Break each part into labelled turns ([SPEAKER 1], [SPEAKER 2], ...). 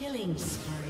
[SPEAKER 1] Killing spree.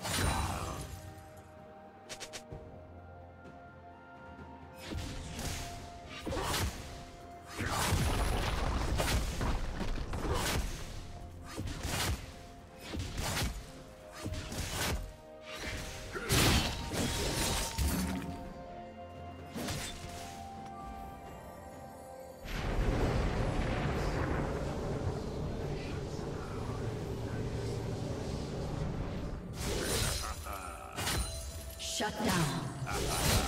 [SPEAKER 1] Shut down.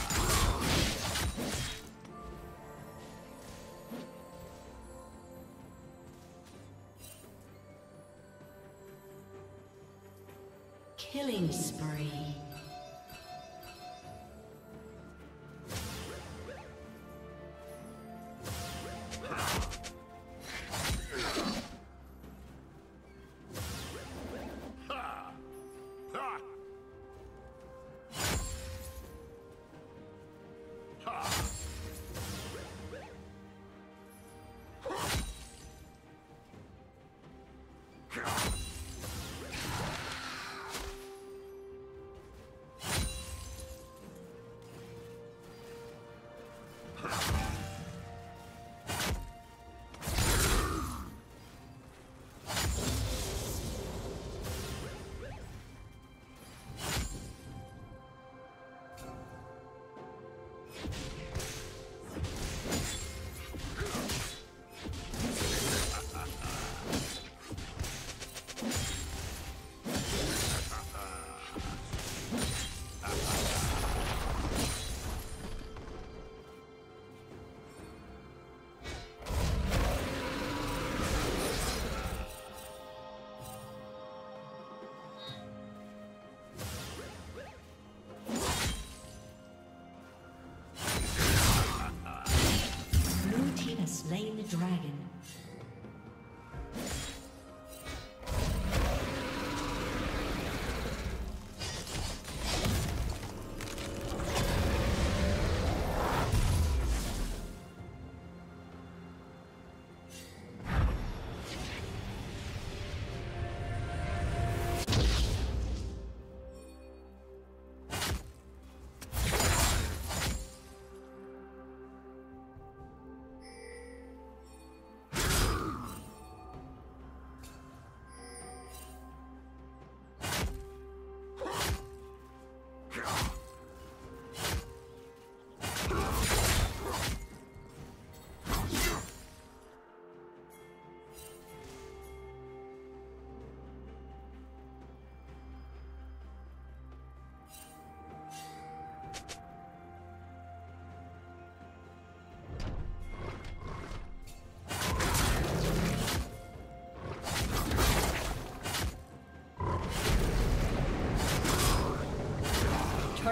[SPEAKER 1] Dragon.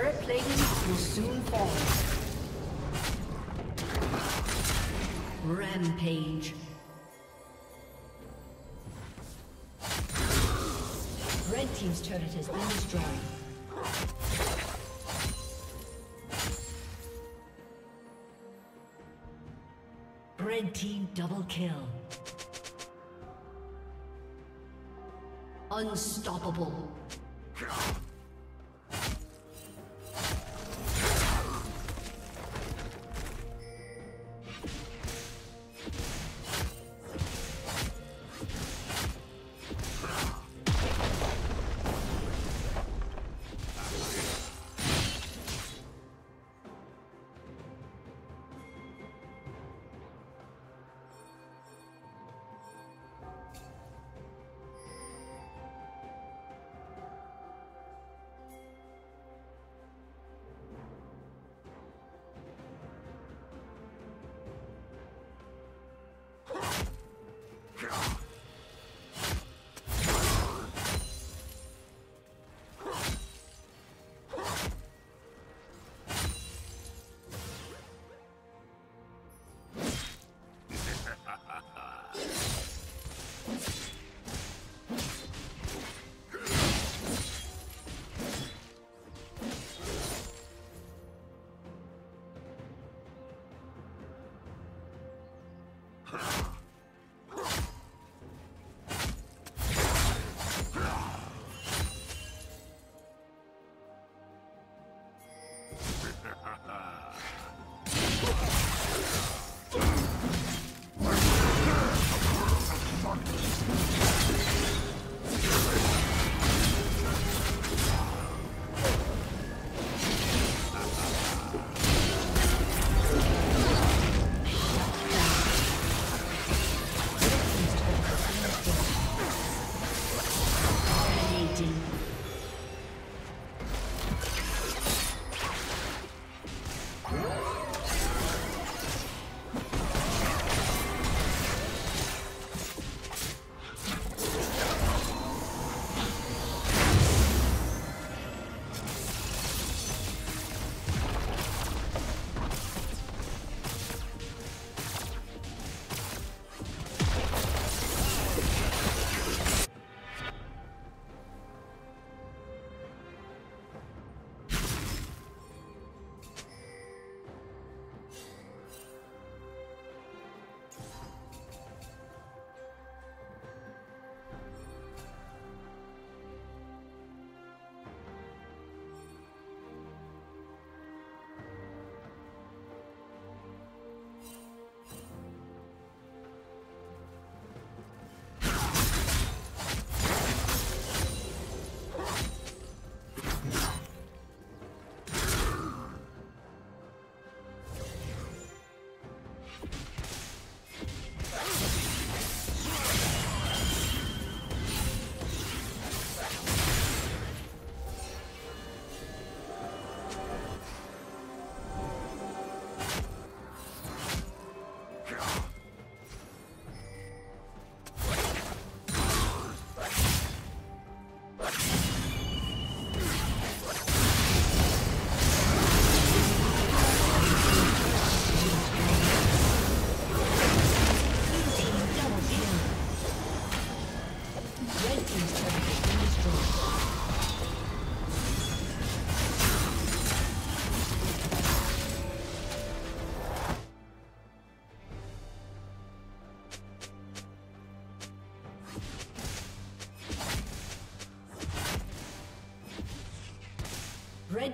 [SPEAKER 1] Turret plating will soon fall. Rampage. Red Team's turret has been destroyed. Red Team double kill. Unstoppable.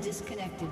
[SPEAKER 1] disconnected.